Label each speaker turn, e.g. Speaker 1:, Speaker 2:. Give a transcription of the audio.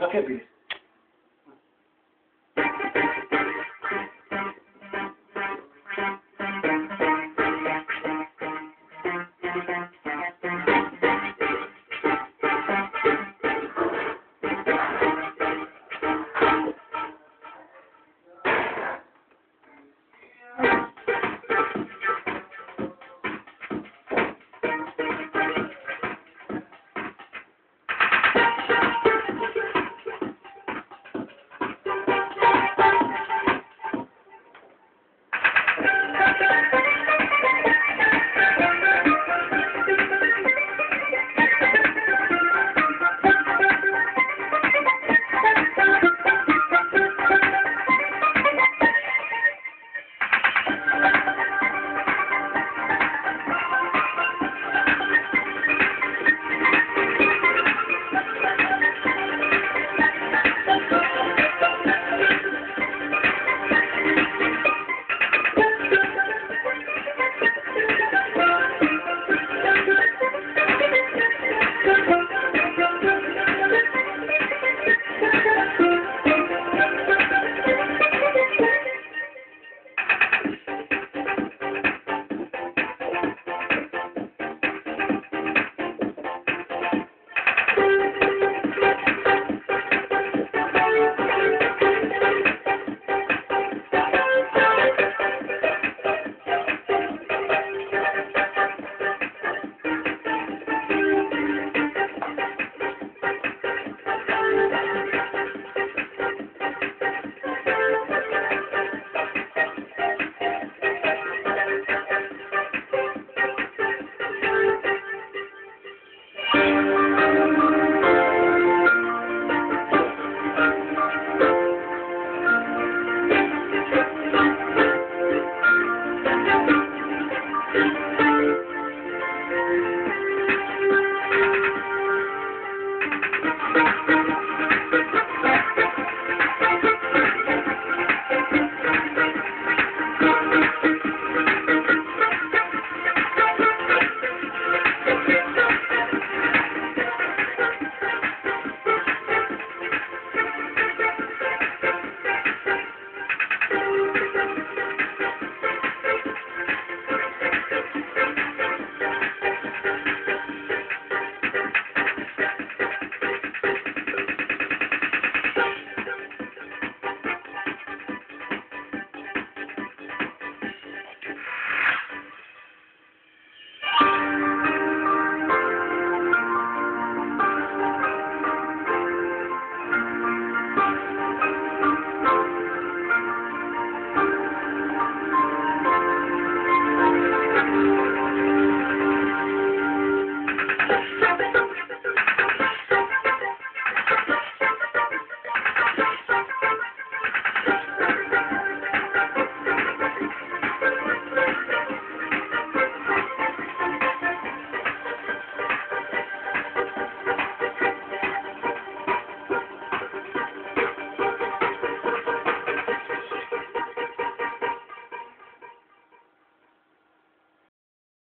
Speaker 1: Look at me. Thank you.